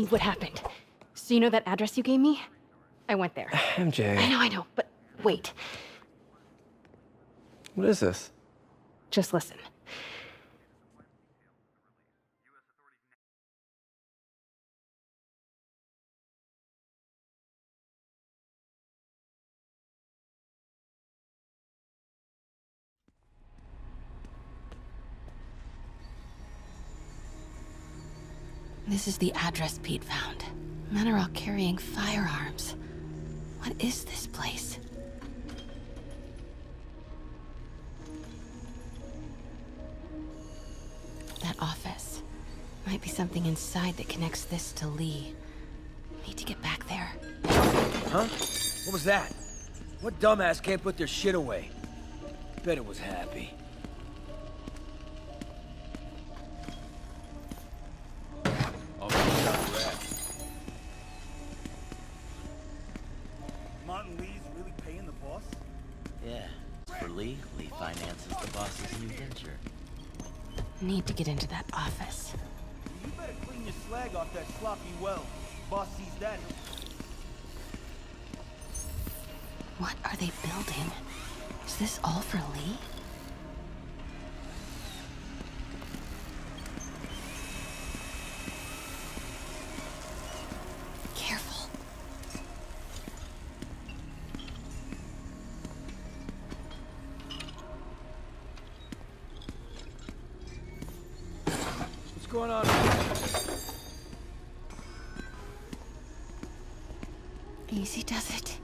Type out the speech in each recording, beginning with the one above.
me what happened. So you know that address you gave me? I went there. MJ. I know, I know, but wait. What is this? Just listen. This is the address Pete found. Men are all carrying firearms. What is this place? That office. Might be something inside that connects this to Li. Need to get back there. Huh? What was that? What dumbass can't put their shit away? Bet it was happy. Need to get into that office. You better clean your slag off that sloppy well. Boss sees that. What are they building? Is this all for Li? Going on? Easy does it.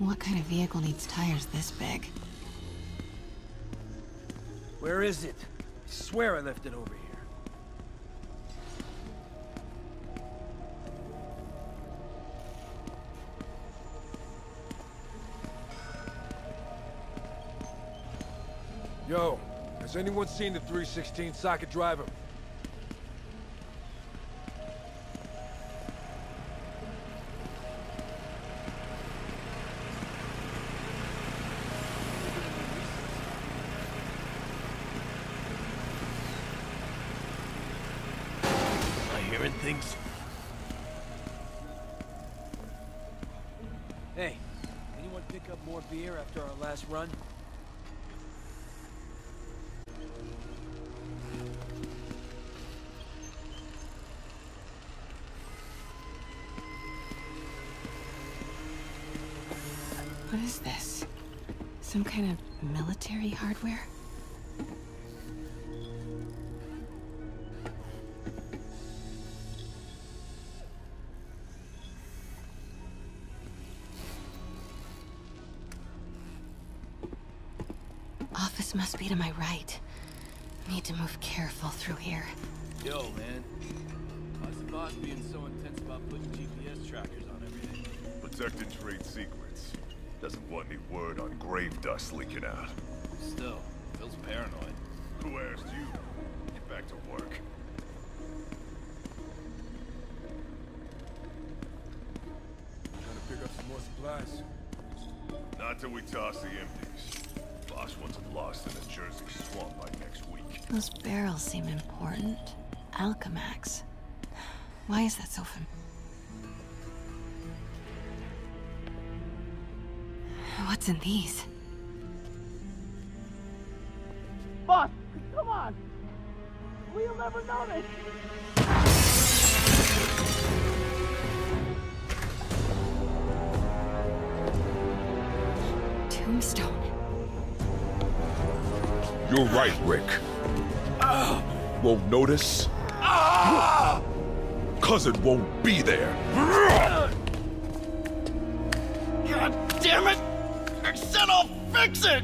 What kind of vehicle needs tires this big? Where is it? I swear I left it over here. Yo, has anyone seen the 316 socket driver? Am I hearing things? Hey, anyone pick up more beer after our last run? What is this? Some kind of military hardware? Office must be to my right. Need to move careful through here. Yo, man. Why's the boss being so intense about putting GPS trackers on everything? Protecting trade secrets. Doesn't want any word on grave dust leaking out. Still, feels paranoid. Who asked you? Get back to work. Trying to pick up some more supplies. Not till we toss the empties. Boss wants them lost in the Jersey swamp by next week. Those barrels seem important. Alchemax. Why is that so fam- What's in these? Boss, come on! We'll never notice! Tombstone. You're right, Rick. Won't notice? Cause it won't be there. God damn it! Said I'll fix it!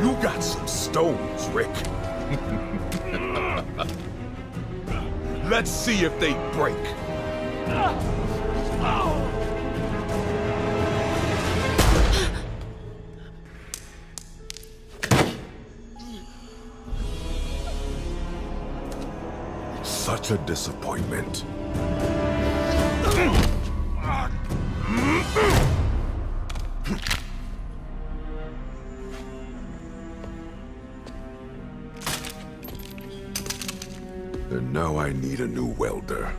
You got some stones, Rick. Let's see if they break. Such a disappointment. And now I need a new welder.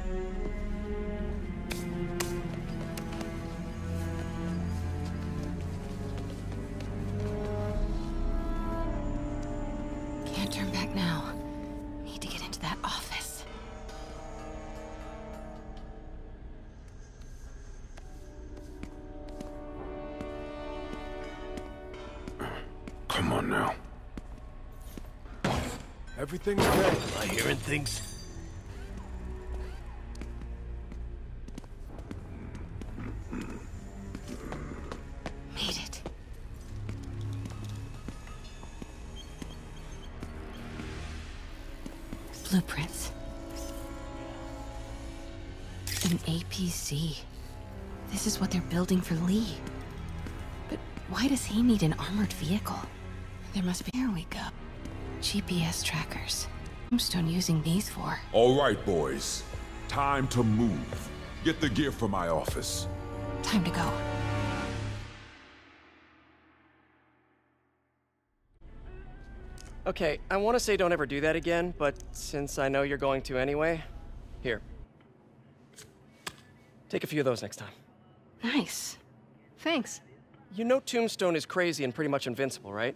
Everything okay? Am I hearing things? Made it. Blueprints. An APC. This is what they're building for Li. But why does he need an armored vehicle? There must be. Here we go. GPS trackers. Tombstone using these for? All right, boys. Time to move. Get the gear from my office. Time to go. Okay, I want to say don't ever do that again, but since I know you're going to anyway, here. Take a few of those next time. Nice. Thanks. You know Tombstone is crazy and pretty much invincible, right?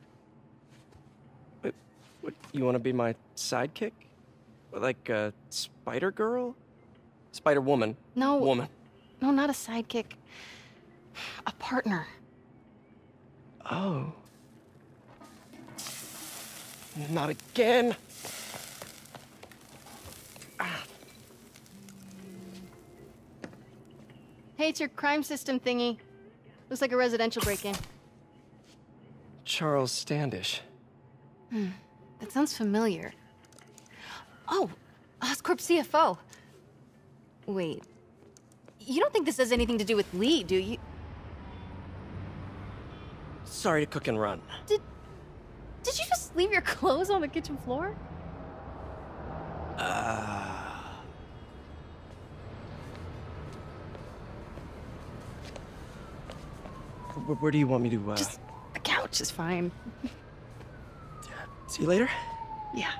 What, you want to be my sidekick? Like a Spider Girl? Spider Woman? No. Woman. No, not a sidekick. A partner. Oh. Not again. Hey, it's your crime system thingy. Looks like a residential break-in. Charles Standish. Hmm. That sounds familiar. Oh, Oscorp CFO. Wait. You don't think this has anything to do with Li, do you? Sorry to cook and run. Did Did you just leave your clothes on the kitchen floor? Where, where do you want me to, uh... Just the couch is fine. See you later? Yeah.